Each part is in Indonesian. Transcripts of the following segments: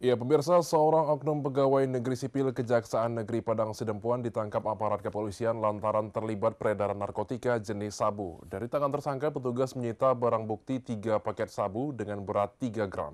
Ya, pemirsa, seorang oknum pegawai negeri sipil Kejaksaan Negeri Padang Sidempuan ditangkap aparat kepolisian lantaran terlibat peredaran narkotika jenis sabu. Dari tangan tersangka, petugas menyita barang bukti 3 paket sabu dengan berat 3 gram.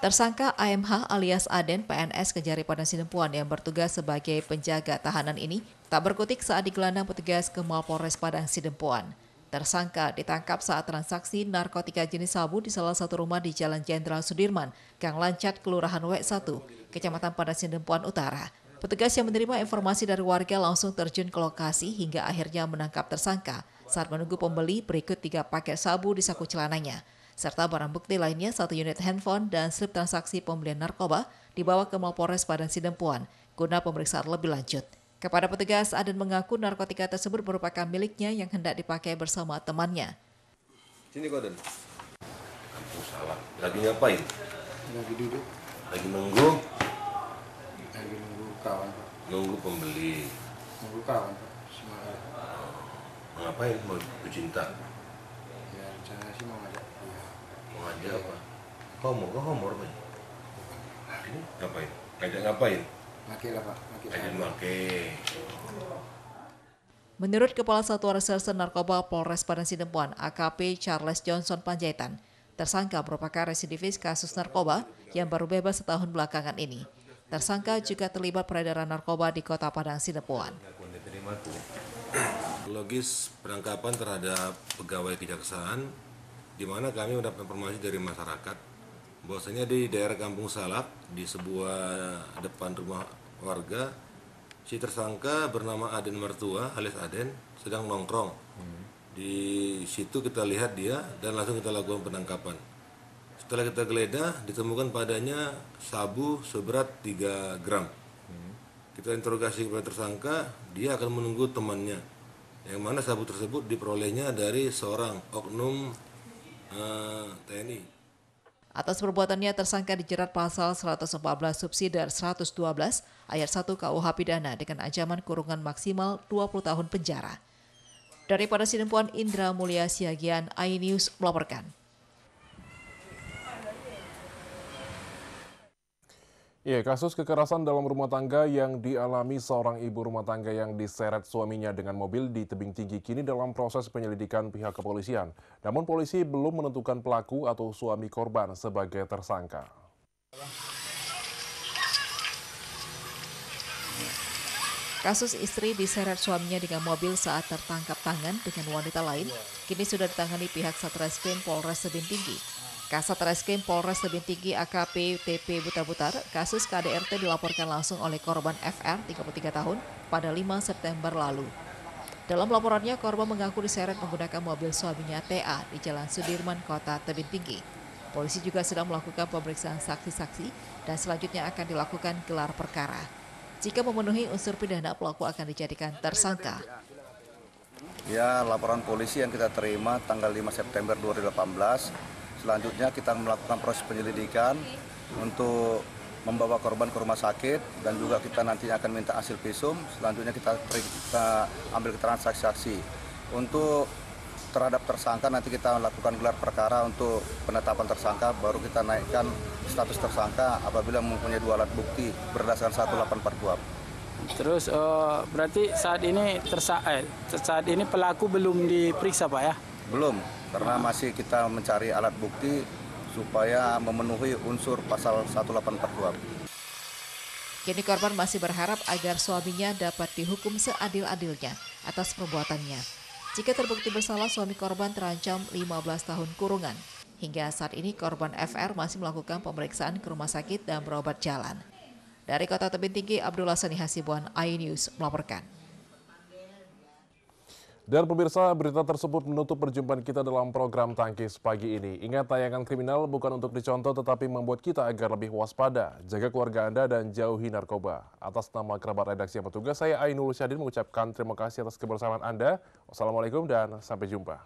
Tersangka AMH alias Aden PNS Kejari Padang Sidempuan yang bertugas sebagai penjaga tahanan ini tak berkutik saat digelandang petugas ke Mall Polres Padang Sidempuan. Tersangka ditangkap saat transaksi narkotika jenis sabu di salah satu rumah di Jalan Jenderal Sudirman, Gang Lancat, Kelurahan W1, Kecamatan Padang Sidempuan Utara. Petugas yang menerima informasi dari warga langsung terjun ke lokasi hingga akhirnya menangkap tersangka saat menunggu pembeli berikut tiga paket sabu di saku celananya serta barang bukti lainnya satu unit handphone dan slip transaksi pembelian narkoba dibawa ke Mapolres Padang Sidempuan guna pemeriksaan lebih lanjut. Kepada petugas, Aden mengaku narkotika tersebut merupakan miliknya yang hendak dipakai bersama temannya. Sini kau salah. Lagi ngapain? Lagi duduk, Lagi nunggu? lagi nunggu kawan, Pak. Nunggu pembeli. Nunggu kawan, Pak. Semangat. Mau ngapain? Mau bercinta? Ya, rencana sih mau ngajak dia. Mau ngajak apa? Homo, kau homo apa? Ngapain? Ngajak ngapain? Maki lah, Pak. Maki make. Menurut Kepala Satuan Reserse Narkoba Polres Padang Sidempuan, AKP Charles Johnson Panjaitan, tersangka merupakan residivis kasus narkoba yang baru bebas setahun belakangan ini. Tersangka juga terlibat peredaran narkoba di kota Padang Sidempuan. Logis penangkapan terhadap pegawai kejaksaan di mana kami mendapat informasi dari masyarakat bahwasanya di daerah Kampung Salak di sebuah depan rumah warga si tersangka bernama Aden Mertua alias Aden sedang nongkrong. Di situ kita lihat dia dan langsung kita lakukan penangkapan. Setelah kita geledah ditemukan padanya sabu seberat 3 gram. Kita interogasi kepada tersangka dia akan menunggu temannya. Yang mana sabu tersebut diperolehnya dari seorang oknum eh, TNI Atas perbuatannya tersangka dijerat pasal 114 subsidi 112 ayat 1 KUH pidana dengan ancaman kurungan maksimal 20 tahun penjara. Daripada Sidempuan Indra Mulia Siagian, iNews melaporkan. Ya, kasus kekerasan dalam rumah tangga yang dialami seorang ibu rumah tangga yang diseret suaminya dengan mobil di tebing tinggi kini dalam proses penyelidikan pihak kepolisian. Namun polisi belum menentukan pelaku atau suami korban sebagai tersangka. Kasus istri diseret suaminya dengan mobil saat tertangkap tangan dengan wanita lain kini sudah ditangani pihak Satreskrim Polres Tebing Tinggi. Kasat Reskrim Polres Tebing Tinggi AKP TP Butar-Butar, kasus KDRT dilaporkan langsung oleh korban FR 33 tahun pada 5 September lalu. Dalam laporannya, korban mengaku diseret menggunakan mobil suaminya TA di Jalan Sudirman, Kota Tebing Tinggi. Polisi juga sedang melakukan pemeriksaan saksi-saksi dan selanjutnya akan dilakukan gelar perkara. Jika memenuhi unsur pidana, pelaku akan dijadikan tersangka. Ya, laporan polisi yang kita terima tanggal 5 September 2018. Selanjutnya kita melakukan proses penyelidikan untuk membawa korban ke rumah sakit dan juga kita nantinya akan minta hasil visum. Selanjutnya kita, kita ambil keterangan saksi-saksi. Untuk terhadap tersangka nanti kita lakukan gelar perkara untuk penetapan tersangka baru kita naikkan status tersangka apabila mempunyai dua alat bukti berdasarkan 1842. Terus eh, berarti saat ini tersa eh, saat ini pelaku belum diperiksa pak ya? Belum, karena masih kita mencari alat bukti supaya memenuhi unsur pasal 1842. Kini korban masih berharap agar suaminya dapat dihukum seadil-adilnya atas perbuatannya. Jika terbukti bersalah, suami korban terancam 15 tahun kurungan. Hingga saat ini korban FR masih melakukan pemeriksaan ke rumah sakit dan berobat jalan. Dari Kota Tebing Tinggi, Abdullah Sani Hasibuan, iNews melaporkan. Dan pemirsa, berita tersebut menutup perjumpaan kita dalam program Tangkis pagi ini. Ingat, tayangan kriminal bukan untuk dicontoh tetapi membuat kita agar lebih waspada. Jaga keluarga Anda dan jauhi narkoba. Atas nama kerabat redaksi yang bertugas, saya Ainul Syadin mengucapkan terima kasih atas kebersamaan Anda. Wassalamualaikum dan sampai jumpa.